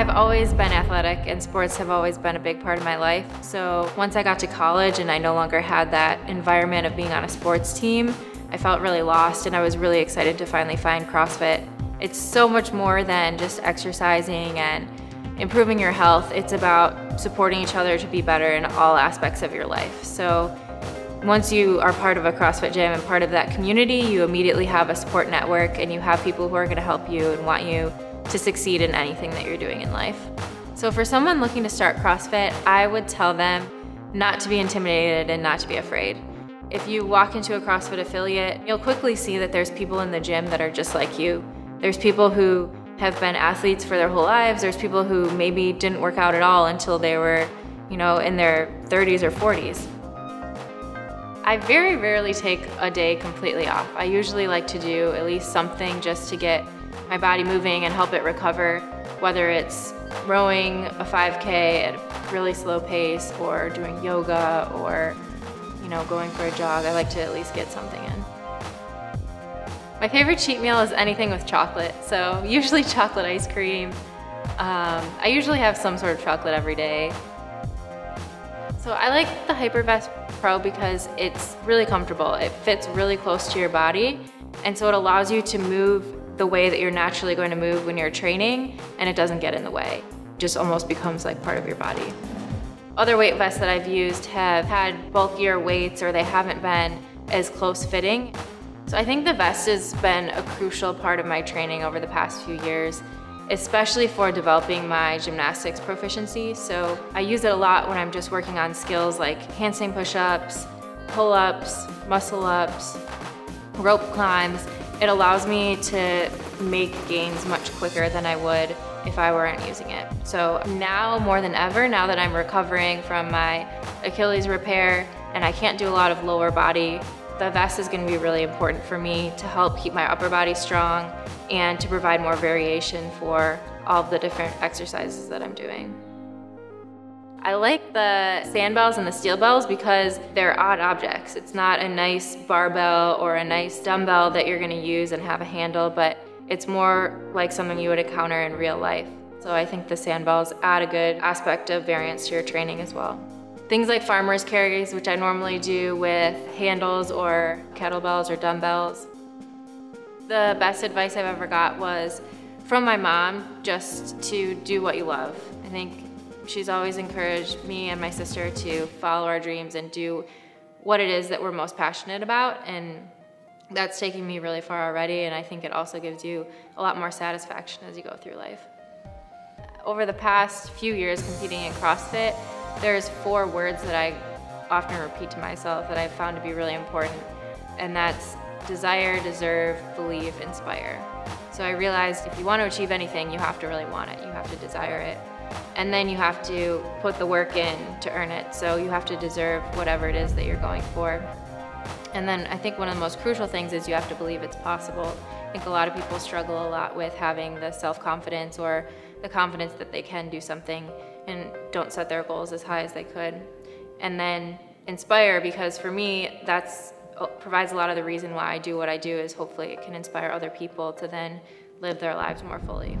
I've always been athletic and sports have always been a big part of my life. So once I got to college and I no longer had that environment of being on a sports team, I felt really lost and I was really excited to finally find CrossFit. It's so much more than just exercising and improving your health. It's about supporting each other to be better in all aspects of your life. So once you are part of a CrossFit gym and part of that community, you immediately have a support network and you have people who are gonna help you and want you to succeed in anything that you're doing in life. So for someone looking to start CrossFit, I would tell them not to be intimidated and not to be afraid. If you walk into a CrossFit affiliate, you'll quickly see that there's people in the gym that are just like you. There's people who have been athletes for their whole lives. There's people who maybe didn't work out at all until they were, you know, in their 30s or 40s. I very rarely take a day completely off. I usually like to do at least something just to get my body moving and help it recover, whether it's rowing a 5K at a really slow pace or doing yoga or you know, going for a jog. I like to at least get something in. My favorite cheat meal is anything with chocolate. So usually chocolate ice cream. Um, I usually have some sort of chocolate every day. So I like the Hypervest Pro because it's really comfortable. It fits really close to your body. And so it allows you to move the way that you're naturally going to move when you're training and it doesn't get in the way. It just almost becomes like part of your body. Other weight vests that I've used have had bulkier weights or they haven't been as close fitting. So I think the vest has been a crucial part of my training over the past few years especially for developing my gymnastics proficiency. So I use it a lot when I'm just working on skills like handstand push-ups, pull-ups, muscle-ups, rope climbs. It allows me to make gains much quicker than I would if I weren't using it. So now more than ever, now that I'm recovering from my Achilles repair and I can't do a lot of lower body, the vest is gonna be really important for me to help keep my upper body strong and to provide more variation for all the different exercises that I'm doing. I like the sand bells and the steel bells because they're odd objects. It's not a nice barbell or a nice dumbbell that you're gonna use and have a handle, but it's more like something you would encounter in real life. So I think the sand bells add a good aspect of variance to your training as well. Things like farmer's carries, which I normally do with handles or kettlebells or dumbbells, the best advice I've ever got was from my mom, just to do what you love. I think she's always encouraged me and my sister to follow our dreams and do what it is that we're most passionate about. And that's taking me really far already. And I think it also gives you a lot more satisfaction as you go through life. Over the past few years competing in CrossFit, there's four words that I often repeat to myself that I've found to be really important. And that's desire, deserve, believe, inspire. So I realized if you want to achieve anything, you have to really want it. You have to desire it. And then you have to put the work in to earn it. So you have to deserve whatever it is that you're going for. And then I think one of the most crucial things is you have to believe it's possible. I think a lot of people struggle a lot with having the self-confidence or the confidence that they can do something and don't set their goals as high as they could. And then inspire because for me, that's uh, provides a lot of the reason why I do what I do is hopefully it can inspire other people to then live their lives more fully.